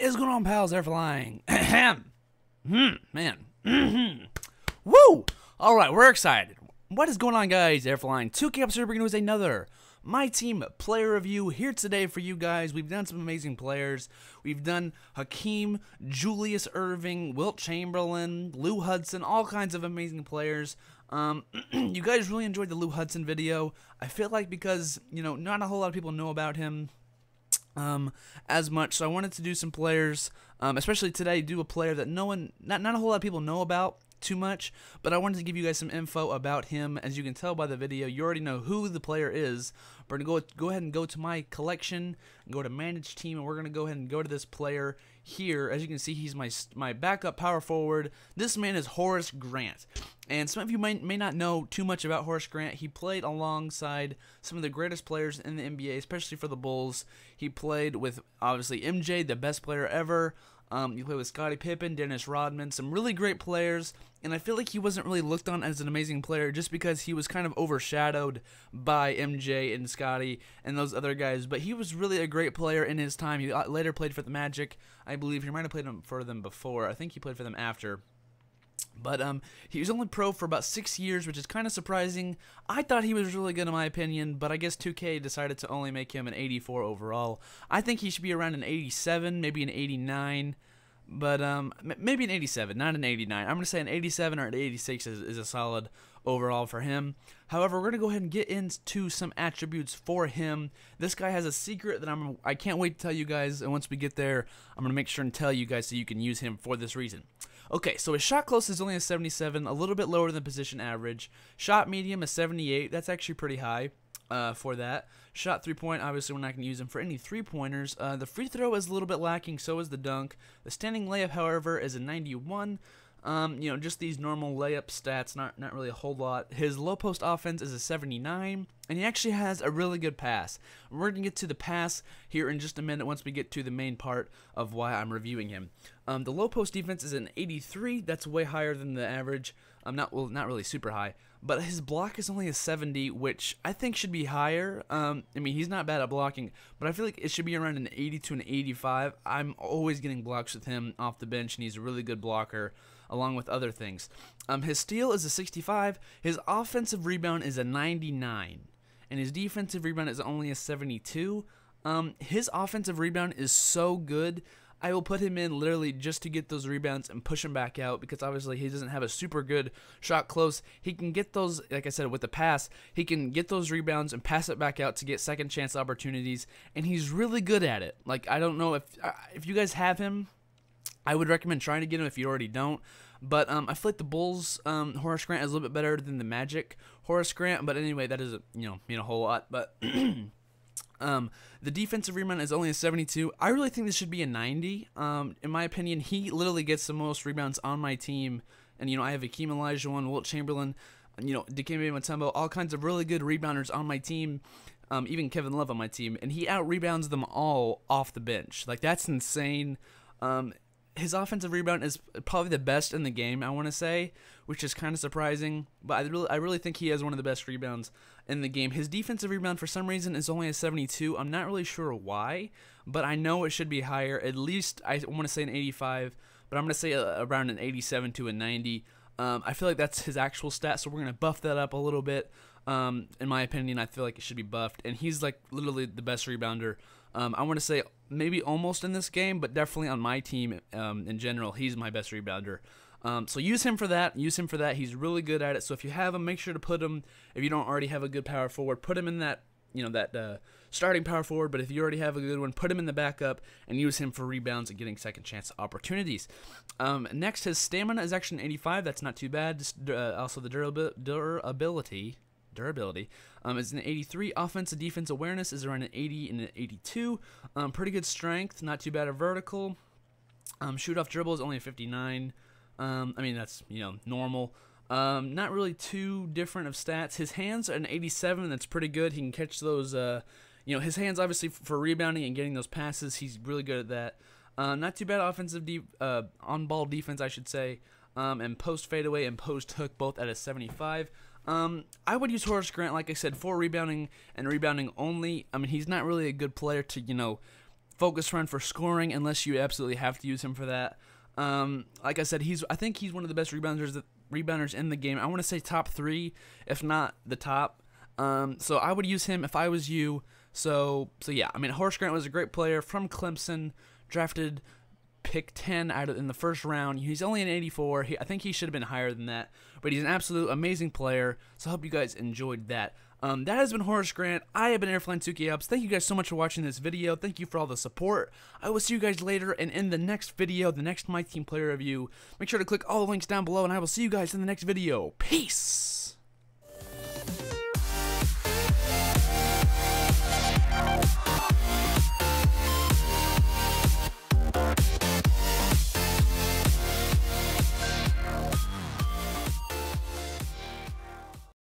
is going on, pals? They're flying. Ahem. hmm, man. Woo! All right, we're excited. What is going on, guys? Air flying. 2K Observer bringing us another my team player review here today for you guys. We've done some amazing players. We've done Hakeem, Julius Erving, Wilt Chamberlain, Lou Hudson, all kinds of amazing players. Um, you guys really enjoyed the Lou Hudson video. I feel like because, you know, not a whole lot of people know about him um, as much. So I wanted to do some players, um, especially today, do a player that no one, not, not a whole lot of people know about too much, but I wanted to give you guys some info about him. As you can tell by the video, you already know who the player is. We're gonna go go ahead and go to my collection, go to manage team, and we're gonna go ahead and go to this player here. As you can see, he's my my backup power forward. This man is Horace Grant, and some of you might may not know too much about Horace Grant. He played alongside some of the greatest players in the NBA, especially for the Bulls. He played with obviously MJ, the best player ever. Um, you play with Scottie Pippen, Dennis Rodman, some really great players, and I feel like he wasn't really looked on as an amazing player just because he was kind of overshadowed by MJ and Scottie and those other guys. But he was really a great player in his time. He uh, later played for the Magic, I believe. He might have played for them before. I think he played for them after. But um, he was only pro for about six years, which is kind of surprising. I thought he was really good in my opinion, but I guess 2K decided to only make him an 84 overall. I think he should be around an 87, maybe an 89, but um, maybe an 87, not an 89. I'm gonna say an 87 or an 86 is, is a solid overall for him. However, we're gonna go ahead and get into some attributes for him. This guy has a secret that I'm I can't wait to tell you guys, and once we get there, I'm gonna make sure and tell you guys so you can use him for this reason. Okay, so his shot close is only a 77, a little bit lower than position average. Shot medium is 78. That's actually pretty high uh, for that. Shot three point, obviously, we're not going to use him for any three pointers. Uh, the free throw is a little bit lacking, so is the dunk. The standing layup, however, is a 91. Um, you know, just these normal layup stats, not not really a whole lot. His low post offense is a 79, and he actually has a really good pass. We're gonna get to the pass here in just a minute once we get to the main part of why I'm reviewing him. Um, the low post defense is an 83. That's way higher than the average. Um, not well, not really super high, but his block is only a 70, which I think should be higher. Um, I mean, he's not bad at blocking, but I feel like it should be around an 80 to an 85. I'm always getting blocks with him off the bench, and he's a really good blocker along with other things. Um, his steal is a 65. His offensive rebound is a 99, and his defensive rebound is only a 72. Um, his offensive rebound is so good. I will put him in literally just to get those rebounds and push him back out because obviously he doesn't have a super good shot close. He can get those, like I said, with the pass, he can get those rebounds and pass it back out to get second chance opportunities, and he's really good at it. Like I don't know if uh, if you guys have him, I would recommend trying to get him if you already don't. But um, I feel like the Bulls um, Horace Grant is a little bit better than the Magic Horace Grant. But anyway, that is a, you know mean a whole lot. But um, the defensive rebound is only a 72. I really think this should be a 90. Um, in my opinion, he literally gets the most rebounds on my team. And you know I have Hakeem Olajuwon, Wilt Chamberlain, you know Dikembe Mutombo, all kinds of really good rebounders on my team. Um, even Kevin Love on my team, and he out rebounds them all off the bench. Like that's insane. Um, his offensive rebound is probably the best in the game. I want to say, which is kind of surprising, but I really, I really think he has one of the best rebounds in the game. His defensive rebound, for some reason, is only a 72. I'm not really sure why, but I know it should be higher. At least I want to say an 85, but I'm going to say a, around an 87 to a 90. Um, I feel like that's his actual stat, so we're going to buff that up a little bit. Um, in my opinion, I feel like it should be buffed, and he's like literally the best rebounder um, I want to say maybe almost in this game, but definitely on my team um, in general, he's my best rebounder. Um, so use him for that. Use him for that. He's really good at it. So if you have him, make sure to put him. If you don't already have a good power forward, put him in that you know that uh, starting power forward. But if you already have a good one, put him in the backup and use him for rebounds and getting second chance opportunities. Um, next, his stamina is actually an 85. That's not too bad. Just, uh, also the durability durability um, is an 83. Offensive defense awareness is around an 80 and an 82. Um, pretty good strength, not too bad at vertical. Um, shoot off dribble is only a 59. Um, I mean, that's, you know, normal. Um, not really too different of stats. His hands are an 87. That's pretty good. He can catch those, uh, you know, his hands obviously for rebounding and getting those passes. He's really good at that. Uh, not too bad offensive de- uh, on ball defense, I should say. Um, and post fadeaway and post hook both at a 75. Um, I would use Horace Grant, like I said, for rebounding and rebounding only. I mean, he's not really a good player to, you know, focus run for scoring unless you absolutely have to use him for that. Um, like I said, he's I think he's one of the best rebounders rebounders in the game. I want to say top three, if not the top. Um, so I would use him if I was you. So so yeah, I mean Horace Grant was a great player from Clemson, drafted pick 10 out of in the first round. He's only an 84. He, I think he should have been higher than that, but he's an absolute amazing player. So I hope you guys enjoyed that. Um, that has been Horace Grant. I have been Airflying 2K Ops. Thank you guys so much for watching this video. Thank you for all the support. I will see you guys later, and in the next video, the next My Team Player review, make sure to click all the links down below, and I will see you guys in the next video. Peace!